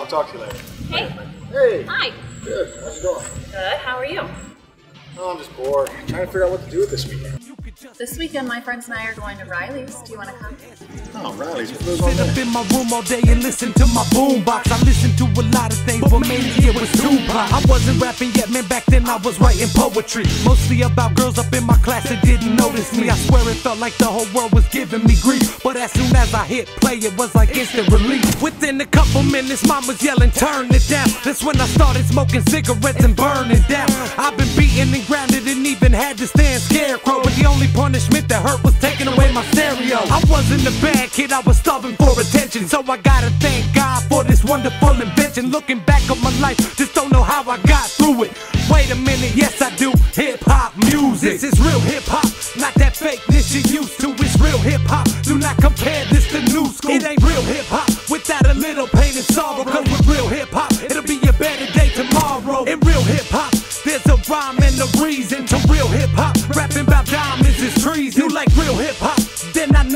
I'll talk to you later. Hey. Hey. Hi. Good. How's it going? Good. How are you? Oh, I'm just bored. Trying to figure out what to do with this weekend. This weekend, my friends and I are going to Riley's. Do you want to come? Oh, Riley's. What goes on Sit up in my room all day and listen to my boombox. I listen to a lot of things, but mainly it was Tupac. I wasn't rapping yet, man. Back then I was writing poetry, mostly about girls up in my class that didn't notice me. I swear it felt like the whole world was giving me grief. But as soon as I hit play, it was like instant relief. Within a couple minutes, mom was yelling, "Turn it down!" That's when I started smoking cigarettes and burning down. I've been beaten and grounded and even had to stand scarecrow. Punishment that hurt was taking away my stereo. I wasn't a bad kid, I was starving for attention. So I gotta thank God for this wonderful invention. Looking back on my life, just don't know how I got through it. Wait a minute, yes I do hip hop music. This is real hip hop, not that fakeness you used to. It's real hip hop. Do not compare this to new school. It ain't real hip hop without a little pain and sorrow. Cause with real hip hop, it'll be a better day tomorrow. In real hip hop, there's a rhyme and a reason to real hip hop. Rapping about diamonds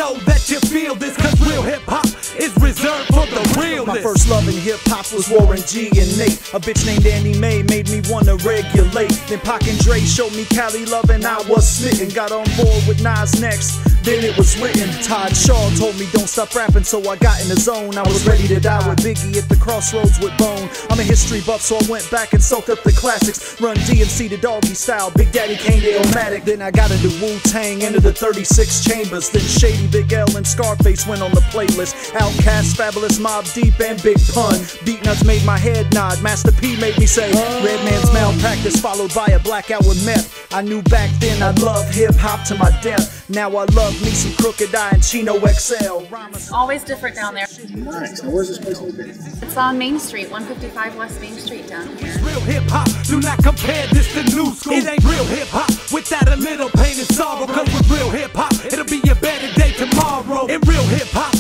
know that you feel this. Cause real hip hop is reserved for the real. My first love in hip hop was Warren G and Nate. A bitch named Annie Mae made me wanna regulate. Then Pac and Dre showed me Cali love and I was smitten. Got on board with Nas next. Then it was written. Todd Shaw told me don't stop rapping, so I got in the zone. I was ready to die with Biggie at the crossroads with Bone. I'm a history buff, so I went back and soaked up the classics. Run DMC to Doggystyle, Big Daddy Kane to Illmatic. Then I got into Wu Tang, into the 36 chambers. Then Shady, Big L, and Scarface went on the playlist. OutKast, Fabolous, Mobb Deep, and Big Pun. Beatnuts made my head nod. Master P made me say, Redman's malpractice, followed by a blackout with meth. I knew back then I'd love hip hop to my death. Now I love me some Crooked I and Chino XL. Rhymes- Always different down there. Nice. Now, where's this place located? It's on Main Street, 155 West Main Street down here. real hip hop. Do not compare this to new school. It ain't real hip hop without a little pain and sorrow. Cause with real hip hop, it'll be a better day tomorrow. In real hip hop,